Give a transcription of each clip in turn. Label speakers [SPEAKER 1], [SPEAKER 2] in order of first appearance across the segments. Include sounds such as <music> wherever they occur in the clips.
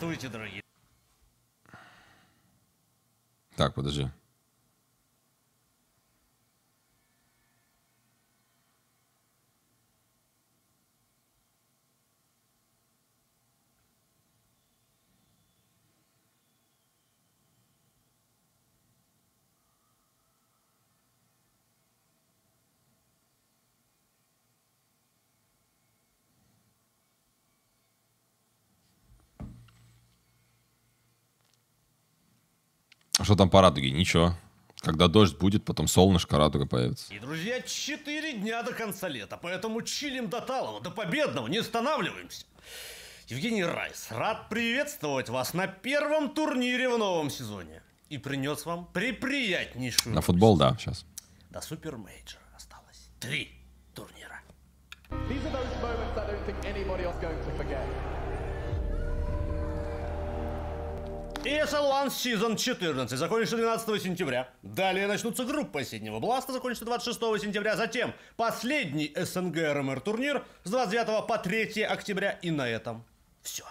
[SPEAKER 1] Здравствуйте, дорогие.
[SPEAKER 2] Так, подожди. А что там по радуге? Ничего. Когда дождь будет, потом солнышко, радуга появится.
[SPEAKER 1] И, друзья, четыре дня до конца лета, поэтому чилим до талого, до победного, не останавливаемся. Евгений Райс, рад приветствовать вас на первом турнире в новом сезоне. И принес вам приприятнейшую...
[SPEAKER 2] На футбол, да, сейчас.
[SPEAKER 1] До супермейджора осталось три турнира.
[SPEAKER 3] These are those moments I don't think anybody else going to forget.
[SPEAKER 1] ESL One Season 14 закончится 12 сентября. Далее начнутся группы осеннего Бласта, закончится 26 сентября. Затем последний СНГ РМР турнир с 29 по 3 октября. И на этом все.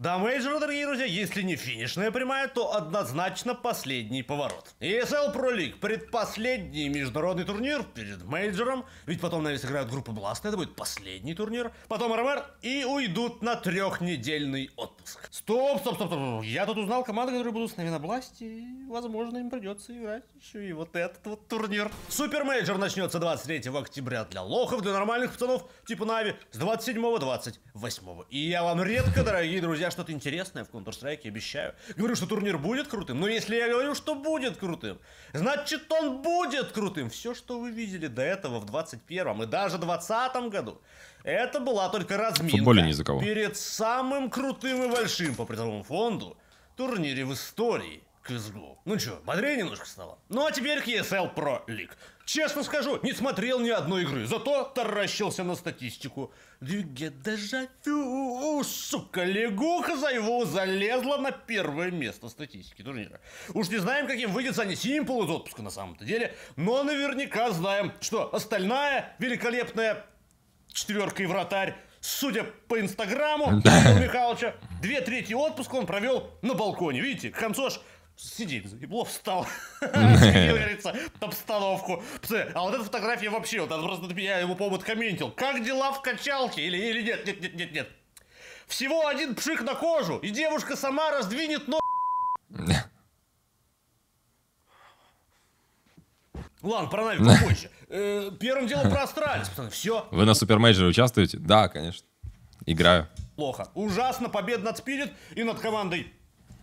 [SPEAKER 1] До мейджора, дорогие друзья, если не финишная прямая, то однозначно последний поворот. ESL Pro League предпоследний международный турнир перед мейджором, ведь потом Нави играют группы Бласта, это будет последний турнир, потом РМР и уйдут на трехнедельный отпуск. Стоп, стоп, стоп, стоп, я тут узнал команды, которые будут с нами на Бласте, и, возможно, им придется играть еще и вот этот вот турнир. Супер мейджор начнется 23 октября для лохов, для нормальных пацанов типа Нави с 27-28. И я вам редко, дорогие друзья, что-то интересное в Counter-Strike обещаю. Говорю, что турнир будет крутым, но если я говорю, что будет крутым, значит он будет крутым. Все, что вы видели до этого в 21 и даже 20 году, это была только разминка
[SPEAKER 2] ни за кого.
[SPEAKER 1] перед самым крутым и большим по призовому фонду турнире в истории CSGO. Ну чё, бодрее немножко стало? Ну а теперь к ESL Pro League. Честно скажу, не смотрел ни одной игры, зато таращился на статистику. Двиге дежавю, сука, лягуха за его залезла на первое место статистики турнира. Уж не знаем, каким выйдет Саня Симпл из отпуска на самом-то деле, но наверняка знаем, что остальная великолепная четверка и вратарь, судя по инстаграму <laughs> Михайловича, две трети отпуска он провел на балконе. Видите, Хансош сидит, ебло встал. <laughs> <laughs> Говорится, обстановку. А вот эта фотография вообще, вот просто я ему, по-моему, комментил. Как дела в качалке? Или, или нет, нет, нет, нет, нет. Всего один пшик на кожу, и девушка сама раздвинет ноги. <laughs> Ладно, про Нави попозже. Э, Первым делом про Астралис, пацаны. Все,
[SPEAKER 2] Вы на супермейджоре участвуете? Да, конечно. Играю.
[SPEAKER 1] плохо. Ужасно победа над Спирит и над командой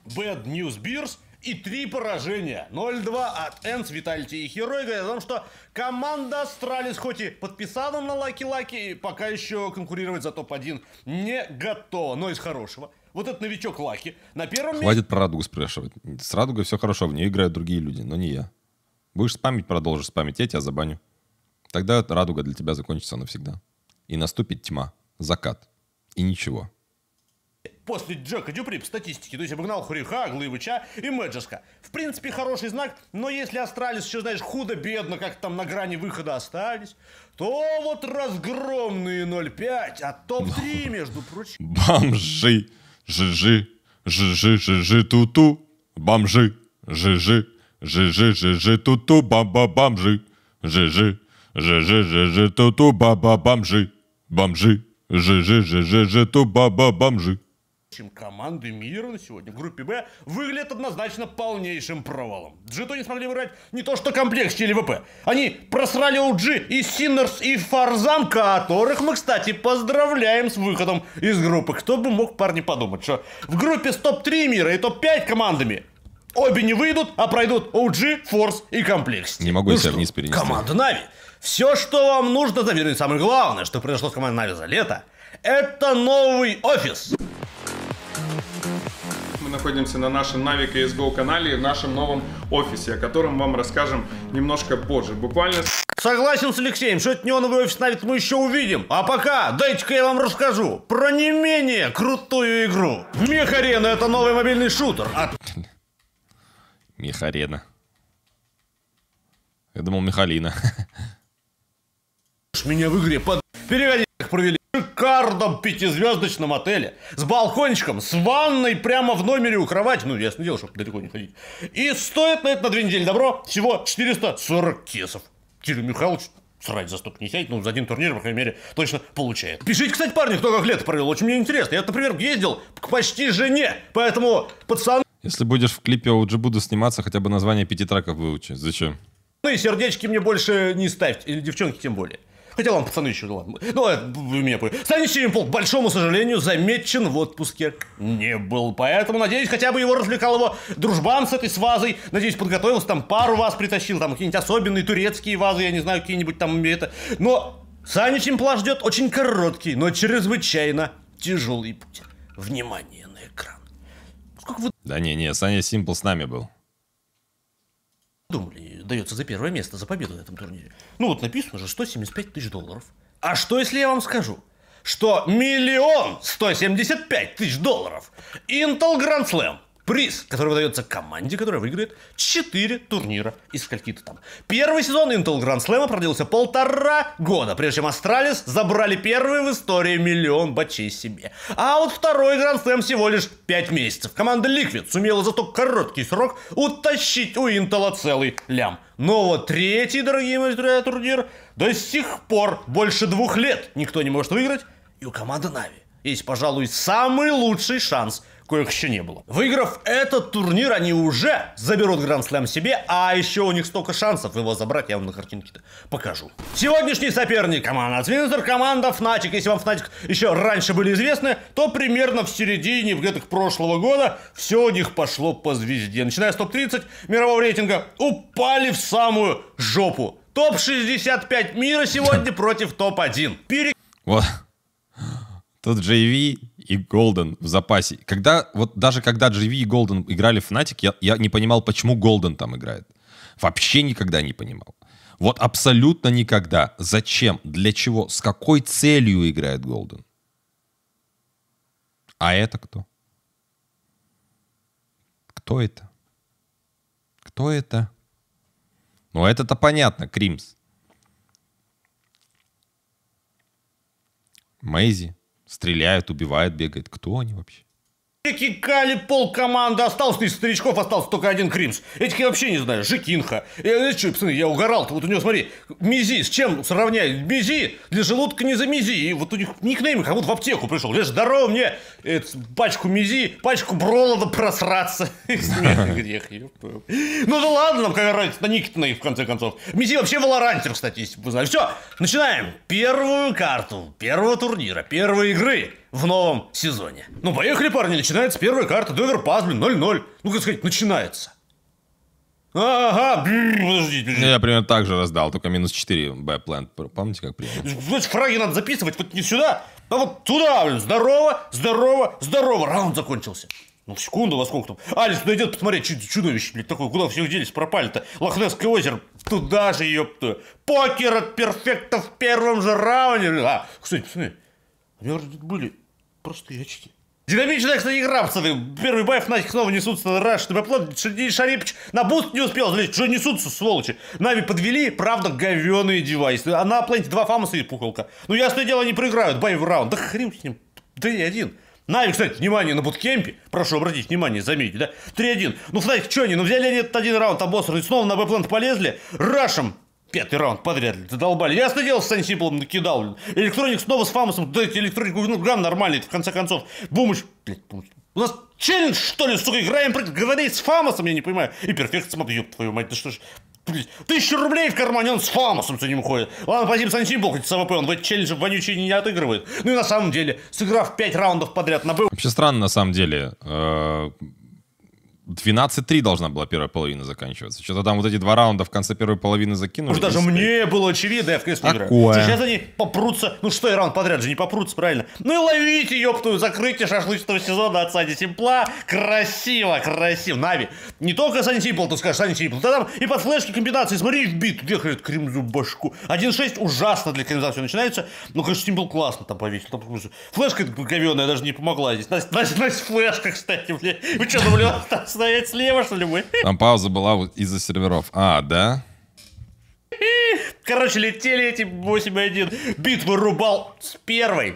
[SPEAKER 1] Bad News Bears. И три поражения. 0-2 от ENCE, Виталити и Херой говорят о том, что команда Астралис хоть и подписана на Лаки-Лаки, пока еще конкурировать за топ-1 не готова. Но из хорошего. Вот этот новичок Лаки на первом месте.
[SPEAKER 2] Хватит про радугу спрашивать. С радугой все хорошо, в нее играют другие люди, но не я. Будешь спамить, продолжишь спамить, я тебя забаню. Тогда радуга для тебя закончится навсегда. И наступит тьма, закат. И ничего.
[SPEAKER 1] После Джека Дюпри по статистике. То есть обогнал Хуриха, Глыбыча и Мэджеска. В принципе, хороший знак, но если Астралис еще, знаешь, худо-бедно, как там на грани выхода остались, то вот разгромные 0-5, а топ-3, между прочим.
[SPEAKER 2] Бомжи, жижи, жижи, жижи, туту, бомжи, жижи, жижи, жижи, туту, баба, бомжи, жижи, жижи, жижи, туту, баба, бомжи, бомжи, жижи, жижи, жижи, ту, баба, бомжи.
[SPEAKER 1] Чем команды мира на сегодня в группе Б выглядят однозначно полнейшим провалом. Джито не смогли выиграть не то что комплекс или ВП. Они просрали OG и Синнерс и Фарзан, которых мы, кстати, поздравляем с выходом из группы. Кто бы мог, парни, подумать, что в группе с топ-3 мира и топ-5 командами обе не выйдут, а пройдут OG, Форс и комплекс.
[SPEAKER 2] Не могу я себя вниз перенести.
[SPEAKER 1] Команда Нави. Все, что вам нужно, да, вернее, самое главное, что произошло с командой Нави за лето, это новый офис.
[SPEAKER 4] Мы находимся на нашем Navi CSGO канале в нашем новом офисе, о котором вам расскажем немножко позже. Буквально
[SPEAKER 1] Согласен с Алексеем, что это неоновый офис Навит мы еще увидим. А пока, дайте-ка я вам расскажу про не менее крутую игру. Мех-арена это новый мобильный шутер. От
[SPEAKER 2] Михарена. Я думал, Михалина. <laughs>
[SPEAKER 1] меня в игре под... Переводи провели в шикарном пятизвездочном отеле с балкончиком, с ванной прямо в номере у кровати. Ну, ясно дело, чтобы далеко не ходить. И стоит на это на две недели добро всего 440 кесов. Кирилл Михайлович срать за столько не сядет, ну, за один турнир, по крайней мере, точно получает. Пишите, кстати, парни, кто как лето провел, очень мне интересно. Я, например, ездил к почти жене, поэтому, пацаны,
[SPEAKER 2] Если будешь в клипе OG буду сниматься, хотя бы название пяти треков выучи. Зачем?
[SPEAKER 1] Ну и сердечки мне больше не ставьте, или девчонки тем более. Хотя ладно, пацаны еще, ладно. Ну, это вы меня поняли. Саня Симпл, к большому сожалению, замечен в отпуске не был. Поэтому, надеюсь, хотя бы его развлекал его дружбан с этой с вазой. Надеюсь, подготовился, там пару ваз притащил, там какие-нибудь особенные турецкие вазы, я не знаю, какие-нибудь там это. Но Саня Симпла ждет очень короткий, но чрезвычайно тяжелый путь. Внимание на экран. Вы
[SPEAKER 2] Да не, не, Саня Симпл с нами был.
[SPEAKER 1] думали, дается за первое место, за победу на этом турнире? Ну вот написано же 175 тысяч долларов. А что, если я вам скажу, что миллион 175 тысяч долларов Intel Grand Slam приз, который выдается команде, которая выиграет 4 турнира из скольки-то там. Первый сезон Intel Grand Slam продлился полтора года, прежде чем Астралис забрали первый в истории миллион бачей себе. А вот второй Grand Slam всего лишь 5 месяцев. Команда Liquid сумела за тот короткий срок утащить у Интела целый лям. Но вот третий, дорогие мои друзья, турнир до сих пор больше двух лет никто не может выиграть. И у команды Нави есть, пожалуй, самый лучший шанс, коих еще не было. Выиграв этот турнир, они уже заберут Гранд Слэм себе, а еще у них столько шансов его забрать, я вам на картинке-то покажу. Сегодняшний соперник команда Твинстер, команда Fnatic. Если вам Fnatic еще раньше были известны, то примерно в середине в годах прошлого года все у них пошло по звезде. Начиная с топ-30 мирового рейтинга, упали в самую жопу. Топ-65 мира сегодня <laughs> против топ-1. Пере...
[SPEAKER 2] Вот. Тут JV и Голден в запасе. Когда, вот даже когда JV и Голден играли в Fnatic, я, я не понимал, почему Голден там играет. Вообще никогда не понимал. Вот абсолютно никогда. Зачем? Для чего? С какой целью играет Голден? А это кто? Кто это? Кто это? Ну, это-то понятно, Кримс. Мэйзи. Стреляют, убивают, бегает. Кто они вообще?
[SPEAKER 1] Кикали пол команды, остался из старичков, остался только один Кримс. Этих я вообще не знаю, Жикинха. Я, я, что, пацаны, я угорал -то. вот у него, смотри, Мизи, с чем сравняю? Мизи для желудка не за Мизи. И вот у них никнейм, как будто в аптеку пришел. Говоришь, здорово мне, это, пачку Мизи, пачку Бролода просраться. <laughs> Ну да ладно, нам какая разница, на ник в конце концов. Мизи вообще волорантер, кстати, если бы знали. Все, начинаем. Первую карту первого турнира, первой игры в новом сезоне. Ну, поехали, парни, начинается первая карта, Довер Пас, блин, 0-0. Ну, как сказать, начинается. Ага, подождите, подождите.
[SPEAKER 2] Я примерно так же раздал, только минус 4 бэплент. Помните, как принял?
[SPEAKER 1] Значит, фраги надо записывать вот не сюда, а вот туда, блин. Здорово, здорово, здорово. Раунд закончился. Ну, в секунду, во сколько там? Алис туда идет посмотреть, чудо, чудовище, блядь, такое, куда все делись, пропали-то? Лохнесское озеро, туда же, ёпта. Покер от перфекта в первом же раунде. А, кстати, пацаны, у вроде тут были простые очки. Динамичная, кстати, игра, пацаны. Первый бай Фнатик снова несутся на раш. На плод, Шарипич на буст не успел залезть. Что несутся, сволочи? Нави подвели, правда, говёные девайсы. А на пленте два фамуса и пухолка. Ну, ясное дело, они проиграют. Бай в раунд. Да хрен с ним. 3-1. Нави, кстати, внимание, на буткемпе. Прошу обратить внимание, заметьте, да? 3-1. Ну, Фнатик, что они? Ну, взяли они этот один раунд обосранный. Снова на бэплент полезли. Рашем Пятый раунд подряд, задолбали. Ясно дело, с Сансимплом накидал. Электроник снова с Фамусом. Дайте электроник, ну, грамм нормальный, в конце концов. Бумыч, блядь, Бумыч. У нас челлендж, что ли, сука, играем против с Фамусом, я не понимаю. И перфект смотри, ёб твою мать, да что ж. блядь, Тысячу рублей в кармане, он с Фамусом с ним ходит. Ладно, спасибо, Сансимпл, хоть АВП, он в эти челленджи вонючие не отыгрывает. Ну и на самом деле, сыграв 5 раундов подряд на Б,
[SPEAKER 2] Вообще странно, на самом деле. Э, 12-3 должна была первая половина заканчиваться. Что-то там вот эти два раунда в конце первой половины закинули.
[SPEAKER 1] Уж даже мне было очевидно, я в КС не играю. Сейчас они попрутся, ну что, и раунд подряд же не попрутся, правильно? Ну и ловите, ёптую, закрытие шашлычного сезона от Сани Симпла. Красиво, красиво. Нави. Не только Сани Симпл, ты скажешь, Сани Симпл. Да там и под флешки комбинации, смотри, бит, ехает Кремзу башку. 1.6 ужасно для Кремза все начинается. Ну, конечно, Симпл классно там повесил. Там флешка говёная даже не помогла здесь. Настя, Настя, Настя, флешка, кстати, блядь. Вы что, думали, стоять слева, что ли, мы?
[SPEAKER 2] Там пауза была из-за серверов. А, да?
[SPEAKER 1] Короче, летели эти 8-1. Бит вырубал с первой.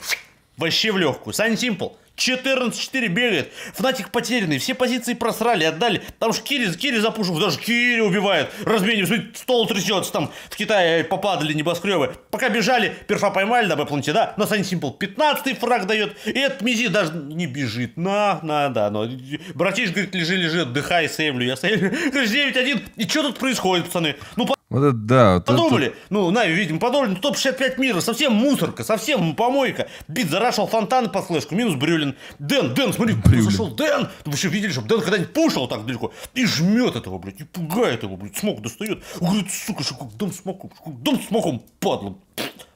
[SPEAKER 1] Вообще в легкую. Сань Симпл. 14-4 бегает. Фнатик потерянный. Все позиции просрали, отдали. Там же Кири, Кири запушил. Даже Кири убивает. Разменив. Стол трясется. Там в Китае попадали небоскребы. Пока бежали, перфа поймали на Бэпланте, да? Но Сань Симпл 15-й фраг дает. И этот Мизи даже не бежит. На, на, да. Но. Братиш говорит, лежи, лежи, отдыхай, сейвлю. Я сейвлю. <laughs> 9-1. И что тут происходит, пацаны? Ну,
[SPEAKER 2] Вот это да. вот это-
[SPEAKER 1] Подумали, ну, Нави, видимо, подумали, ну, топ-65 мира, совсем мусорка, совсем помойка. Бит зарашил фонтаны по флешку, минус Брюлин. Дэн, Дэн, смотри,
[SPEAKER 2] Брюлин.
[SPEAKER 1] зашел Дэн. Вы вообще видели, чтобы Дэн когда-нибудь пушил так далеко и жмет этого, блядь, и пугает его, блядь, смог достает. Говорит, сука, что как дом смоком, как дом смоком, падла.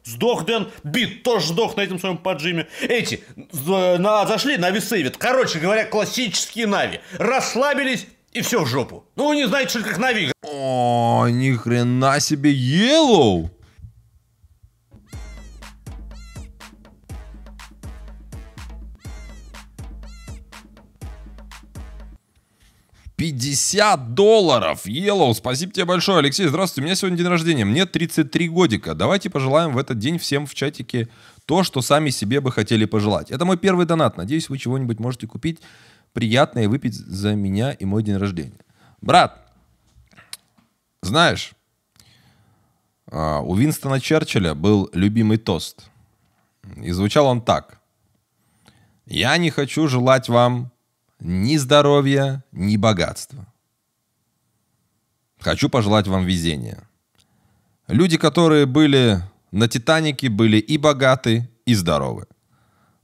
[SPEAKER 1] Сдох Дэн, Бит тоже сдох на этом своем поджиме. Эти на, зашли на висейвит. Короче говоря, классические Нави. Расслабились и все в жопу. Ну, вы не знаете, что как Нави
[SPEAKER 2] О, ни хрена себе Yellow. Пятьдесят долларов! Yellow, спасибо тебе большое, Алексей. Здравствуйте, у меня сегодня день рождения. Мне 33 годика. Давайте пожелаем в этот день всем в чатике то, что сами себе бы хотели пожелать. Это мой первый донат. Надеюсь, вы чего-нибудь можете купить приятное выпить за меня и мой день рождения. Брат, знаешь, а, у Винстона Черчилля был любимый тост. И звучал он так. «Я не хочу желать вам ни здоровья, ни богатства. Хочу пожелать вам везения. Люди, которые были на Титанике, были и богаты, и здоровы.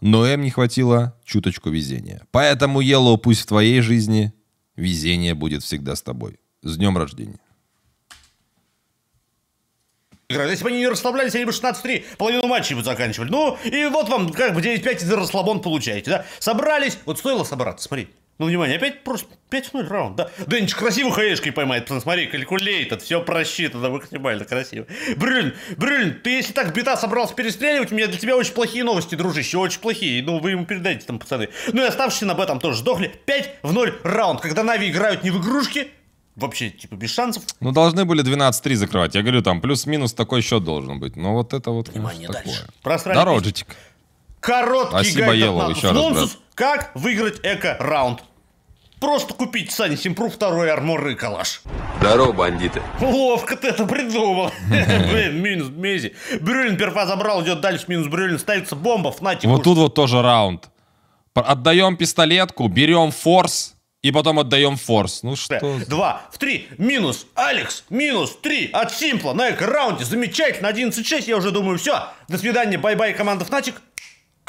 [SPEAKER 2] Но им не хватило чуточку везения. Поэтому, Йеллоу, пусть в твоей жизни везение будет всегда с тобой. С днем рождения.
[SPEAKER 1] Если бы они не расслаблялись, они бы 16-3 половину матчей бы заканчивали. Ну, и вот вам как бы 9-5 за расслабон получаете, да? Собрались, вот стоило собраться, смотри. Ну, внимание, опять просто 5-0 раунд, да? Дэнч красиво хаешкой поймает, пацан, смотри, калькулейтед, все просчитано максимально красиво. Брюлин, Брюлин, ты если так бита собрался перестреливать, у меня для тебя очень плохие новости, дружище, очень плохие. Ну, вы ему передайте там, пацаны. Ну и оставшиеся на этом тоже сдохли. 5 в 0 раунд, когда Нави играют не в игрушки, вообще, типа, без шансов.
[SPEAKER 2] Ну, должны были 12-3 закрывать. Я говорю, там плюс-минус такой счет должен быть. Но вот это вот,
[SPEAKER 1] Внимание,
[SPEAKER 2] конечно,
[SPEAKER 1] дальше.
[SPEAKER 2] такое.
[SPEAKER 1] Просрали
[SPEAKER 2] Дорожечек.
[SPEAKER 1] Короткий
[SPEAKER 2] Спасибо,
[SPEAKER 1] Натус
[SPEAKER 2] еще раз,
[SPEAKER 1] Нонсус. Как выиграть эко-раунд. Просто купить Сани Симпру второй армор и калаш.
[SPEAKER 5] Здорово, бандиты.
[SPEAKER 1] Ловко ты это придумал. <laughs> Блин, минус Мези. Брюлин перфа забрал, идет дальше, минус Брюлин. Ставится бомба, Фнатик.
[SPEAKER 2] Вот тут вот тоже раунд. Отдаем пистолетку, берем форс и потом отдаем форс. Ну что?
[SPEAKER 1] Два, в три, минус, Алекс, минус, три от Симпла на эко-раунде. Замечательно, 11-6, я уже думаю, все. До свидания, bye-bye, команда Фнатик.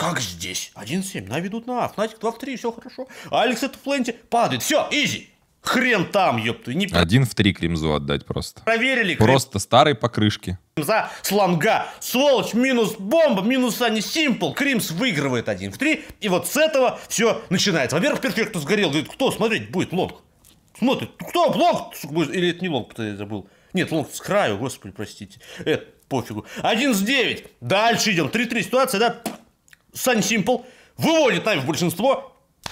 [SPEAKER 1] Как здесь? 1-7, на ведут на А, Фнатик 2 в 3, все хорошо. Алекс это в пленте падает, все, изи. Хрен там, ёпта, не
[SPEAKER 2] Один в три Кримзу отдать просто.
[SPEAKER 1] проверили.
[SPEAKER 2] Просто старой покрышки.
[SPEAKER 1] за слонга. Сволочь, минус бомба, минус Ани Симпл. Кримс выигрывает один в три. И вот с этого все начинается. Во-первых, перфекту сгорел. Говорит, кто смотреть будет лонг? Смотрит. Кто? Лонг? Или это не лонг, кто я забыл. Нет, лонг с краю, господи, простите. Это, пофигу. Один с девять. Дальше идем. 3-3 ситуация, да? Сан Симпл выводит нами в большинство.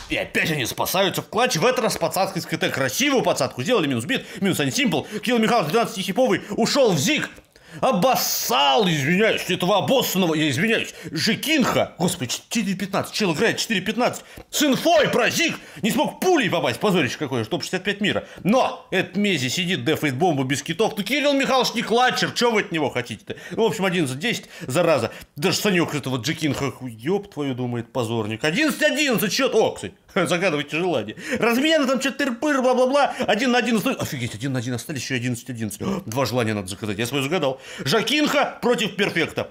[SPEAKER 1] И опять они спасаются в клатче. В этот раз подсадка из КТ. Красивую подсадку сделали. Минус бит. Минус ансимпл. Килл Михайлов 12 хиповый. Ушел в зиг. Обоссал, извиняюсь, этого обоссанного, я извиняюсь, Жекинха, господи, 4.15, чел играет 4.15, с инфой про Зиг, не смог пулей попасть, позорище какое, топ-65 мира. Но этот Мези сидит, дефает бомбу без китов, ну Кирилл Михайлович не клатчер, что вы от него хотите-то? Ну, в общем, 11-10, зараза, даже Санек этого Джекинха, ёб твою, думает позорник, 11-11, счет, о, кстати, <laughs> загадывайте желание. Размены там что-то тырпыр, бла-бла-бла, один на один остались, офигеть, один на один остались, еще 11-11, два желания надо заказать, я свое загадал. Жакинха против перфекта.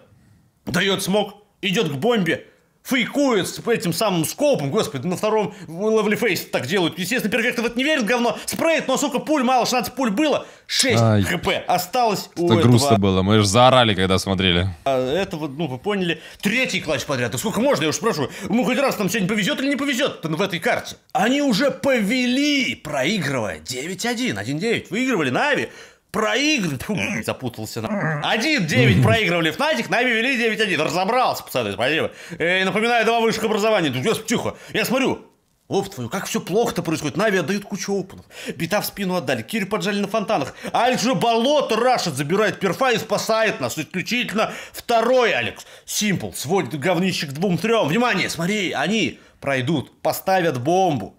[SPEAKER 1] Дает смог, идет к бомбе, фейкует с этим самым скопом, господи, на втором левли фейс так делают. Естественно, перфекта в это не верит, говно. Спреет, но, сука, пуль мало, 16 пуль было. 6
[SPEAKER 2] Ай.
[SPEAKER 1] хп осталось у
[SPEAKER 2] Это грустно
[SPEAKER 1] этого,
[SPEAKER 2] было. Мы же заорали, когда смотрели.
[SPEAKER 1] а, этого, ну, вы поняли. Третий клатч подряд. Да сколько можно, я уж спрашиваю. Ну, хоть раз нам сегодня повезет или не повезет в этой карте. Они уже повели, проигрывая 9-1, 1-9. Выигрывали Нави. Проигрывали. Фу, запутался. на- 1-9 проигрывали Fnatic, NAVI вели 9-1. Разобрался, пацаны, спасибо. Э, напоминаю, два высших образования. Тут, тихо. Я смотрю, Ёб твою, как все плохо-то происходит. NAVI отдают кучу опенов. Бита в спину отдали. Кири поджали на фонтанах. Алекс же болото рашит, забирает перфа и спасает нас. Исключительно второй Алекс. Симпл сводит говнище к двум-трем. Внимание, смотри, они пройдут, поставят бомбу.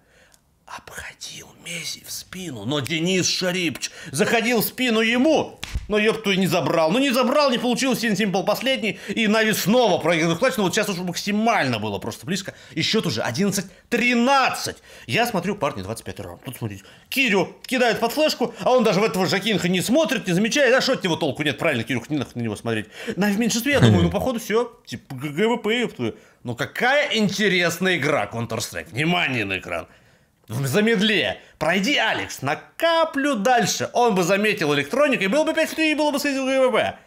[SPEAKER 1] Обходил Мези в спину, но Денис Шарипч заходил в спину ему, но ёпту и не забрал. Ну не забрал, не получилось, Син Симпл последний, и NAVI снова проиграл клатч, но вот сейчас уже максимально было просто близко, и счет уже 11-13. Я смотрю, парни, 25 раунд. Тут смотрите, Кирю кидает под флешку, а он даже в этого Жакинха не смотрит, не замечает, а что от него толку нет, правильно, Кирюх, не нахуй на него смотреть. NAVI в меньшинстве, я <laughs> думаю, ну походу все, типа GG WP, ёпту. Ну какая интересная игра Counter-Strike. Внимание на экран. В замедле. Пройди, Алекс, на каплю дальше. Он бы заметил электроник, и было бы 5 и было бы снизил ГВП.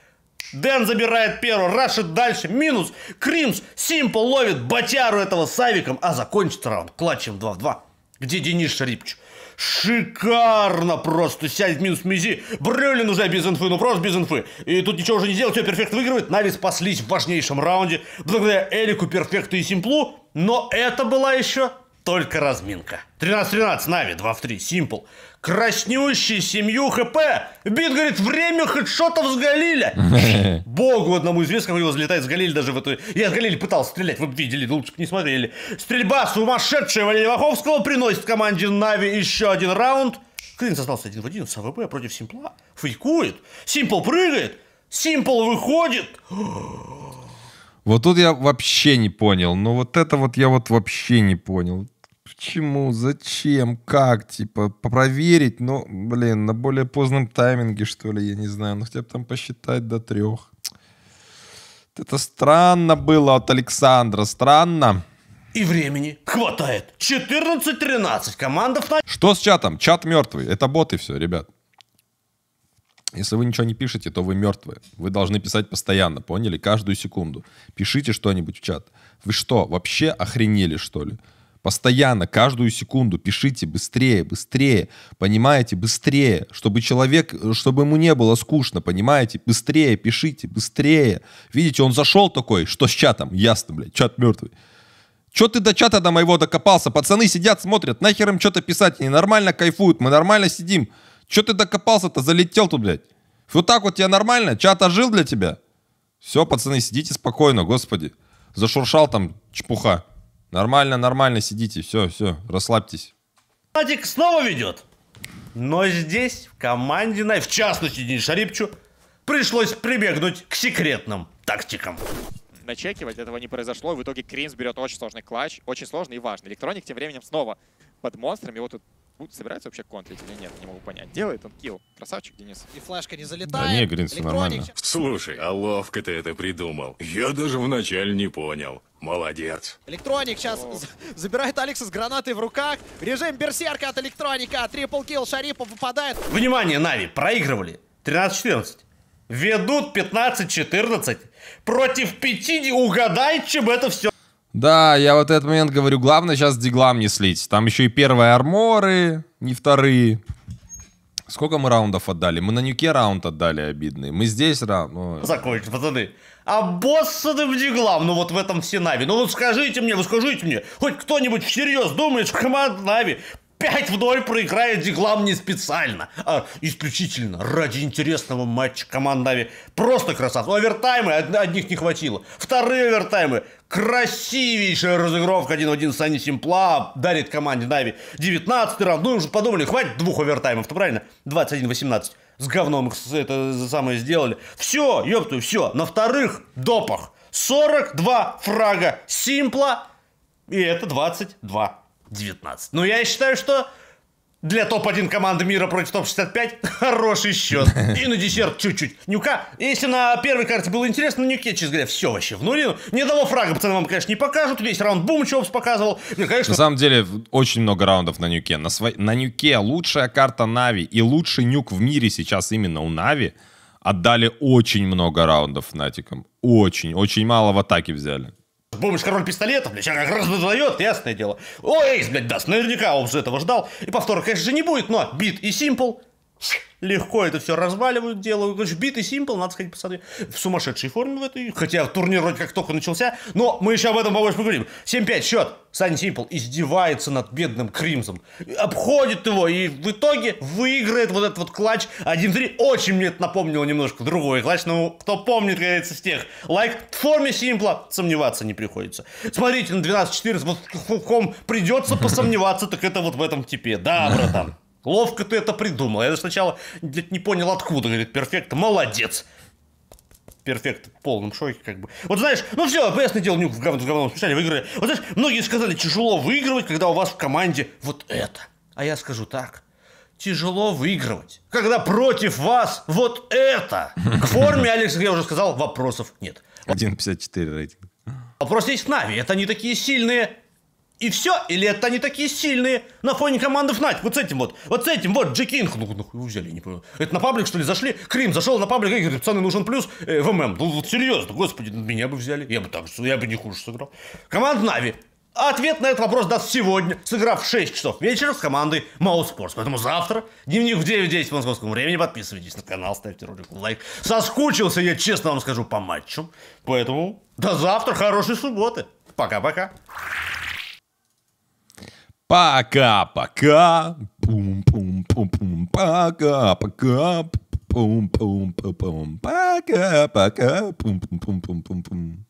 [SPEAKER 1] Дэн забирает первый, рашит дальше, минус. Кримс, Симпл ловит батяру этого с Авиком, а закончится раунд клатчем 2 в 2. Где Денис Шарипч? Шикарно просто сядет минус Мизи. Брюлин уже без инфы, ну просто без инфы. И тут ничего уже не сделать, все, Перфект выигрывает. Нави спаслись в важнейшем раунде. Благодаря Элику, Перфекту и Симплу. Но это была еще только разминка. 13-13, NAVI, 2 в 3, Симпл. Краснющий, семью HP. Бит говорит, время хедшотов с Галиля. <laughs> Богу одному известно, как у него залетает с Галиль даже в эту... Я с Галиль пытался стрелять, вы бы видели, лучше бы не смотрели. Стрельба сумасшедшая Валерия Ваховского приносит команде NAVI еще один раунд. Кримз остался один в один с АВП против Симпла. Фейкует. Симпл прыгает. Симпл выходит. <gasps>
[SPEAKER 2] Вот тут я вообще не понял. Ну вот это вот я вот вообще не понял. Почему? Зачем? Как? Типа, проверить? Ну, блин, на более поздном тайминге, что ли, я не знаю. Ну, хотя бы там посчитать до трех. Это странно было от Александра, странно.
[SPEAKER 1] И времени хватает. 14-13. Команда в
[SPEAKER 2] Что с чатом? Чат мертвый. Это боты все, ребят. Если вы ничего не пишете, то вы мертвые. Вы должны писать постоянно, поняли? Каждую секунду. Пишите что-нибудь в чат. Вы что, вообще охренели, что ли? Постоянно, каждую секунду пишите быстрее, быстрее, понимаете, быстрее, чтобы человек, чтобы ему не было скучно, понимаете, быстрее пишите, быстрее. Видите, он зашел такой, что с чатом? Ясно, блядь, чат мертвый. Че ты до чата до моего докопался? Пацаны сидят, смотрят, нахер им что-то писать, они нормально кайфуют, мы нормально сидим. Че ты докопался-то, залетел тут, блядь? Вот так вот тебе нормально? Чат ожил для тебя? Все, пацаны, сидите спокойно, господи. Зашуршал там чепуха. Нормально, нормально сидите, все, все, расслабьтесь.
[SPEAKER 1] Владик снова ведет. Но здесь в команде, в частности Денис Шарипчу, пришлось прибегнуть к секретным тактикам.
[SPEAKER 5] Начекивать этого не произошло. В итоге Кринс берет очень сложный клатч, очень сложный и важный. Электроник тем временем снова под монстрами. Вот тут будут собирается вообще контрить или нет, не могу понять. Делает он килл. Красавчик, Денис.
[SPEAKER 6] И флешка не залетает.
[SPEAKER 2] Да не, Грин, все нормально.
[SPEAKER 7] Слушай, а ловко ты это придумал. Я даже вначале не понял. Молодец.
[SPEAKER 6] Электроник сейчас забирает Алекса с гранатой в руках. Режим берсерка от электроника. Трипл килл Шарипов попадает.
[SPEAKER 1] Внимание, Нави, проигрывали. 13-14. Ведут 15-14. Против 5 угадай, чем это все
[SPEAKER 2] да, я вот этот момент говорю, главное сейчас диглам не слить. Там еще и первые арморы, не вторые. Сколько мы раундов отдали? Мы на нюке раунд отдали обидный. Мы здесь раунд... Ну...
[SPEAKER 1] Закончим, пацаны. А боссаны диглам, ну вот в этом все Нави. Ну вот скажите мне, вы скажите мне, хоть кто-нибудь всерьез думает, что команда Нави 5 в 0 проиграет Диглам не специально, а исключительно ради интересного матча команд Нави. Просто красавцы. Овертаймы одних не хватило. Вторые овертаймы. Красивейшая разыгровка один в один Сани Симпла дарит команде Нави 19 раунд. Ну, уже подумали, хватит двух овертаймов-то, правильно? 21-18. С говном их это самое сделали. Все, ёпту, все. На вторых допах 42 фрага Симпла. И это 22 19. Ну, я считаю, что для топ-1 команды мира против топ-65 <laughs> хороший счет. И на десерт чуть-чуть нюка. Если на первой карте было интересно, на нюке, честно говоря, все вообще в нулину. Ни одного фрага пацаны вам, конечно, не покажут. Весь раунд бум Чопс показывал.
[SPEAKER 2] И, конечно... На самом деле, очень много раундов на нюке. На, сво... на нюке лучшая карта NAVI и лучший нюк в мире сейчас именно у NAVI. Отдали очень много раундов Fnatic ам. Очень, очень мало в атаке взяли.
[SPEAKER 1] Помнишь, король пистолетов, блядь, сейчас как раз выдает, ясное дело. Ой, ace, блядь, даст, наверняка он же этого ждал. И повтора, конечно же, не будет, но бит и симпл Легко это все разваливают, делают. Короче, бит и симпл, надо сказать, посмотреть. В сумасшедшей форме в этой. Хотя турнир вроде как только начался. Но мы еще об этом побольше поговорим. 7-5 счет. Сань Симпл издевается над бедным Кримзом. Обходит его и в итоге выиграет вот этот вот клатч 1-3. Очень мне это напомнило немножко другой клатч. Ну, кто помнит, как говорится, с тех. Лайк в форме Симпла сомневаться не приходится. Смотрите на 12-14. Вот ком придется посомневаться, так это вот в этом типе. Да, братан. Ловко ты это придумал. Я сначала не понял, откуда. Говорит, перфект, молодец. Перфект в полном шоке, как бы. Вот знаешь, ну все, ясное дело, нюк в говно- в говном специале выиграли. Вот знаешь, многие сказали, тяжело выигрывать, когда у вас в команде вот это. А я скажу так. Тяжело выигрывать, когда против вас вот это. К форме, Алекс, я уже сказал, вопросов нет.
[SPEAKER 2] 1.54 рейтинг.
[SPEAKER 1] Вопрос есть Нави. Это они такие сильные. И все? Или это они такие сильные на фоне команды Fnatic? Вот с этим вот. Вот с этим вот. Джекинг. Ну, нахуй вы взяли, не понял. Это на паблик, что ли, зашли? Крим зашел на паблик и говорит, пацаны, нужен плюс э, в ММ. Ну, вот серьезно, господи, меня бы взяли. Я бы так, я бы не хуже сыграл. Команда Нави. Ответ на этот вопрос даст сегодня, сыграв в 6 часов вечера с командой Маус Спортс. Поэтому завтра, дневник в 9.10 по московскому времени, подписывайтесь на канал, ставьте ролику лайк. Соскучился я, честно вам скажу, по матчу. Поэтому до завтра, хорошей субботы. Пока-пока.
[SPEAKER 2] Пока-пока. Пум-пум-пум-пум. Пока-пока. Пум-пум-пум-пум. Пока-пока. Пум-пум-пум-пум-пум.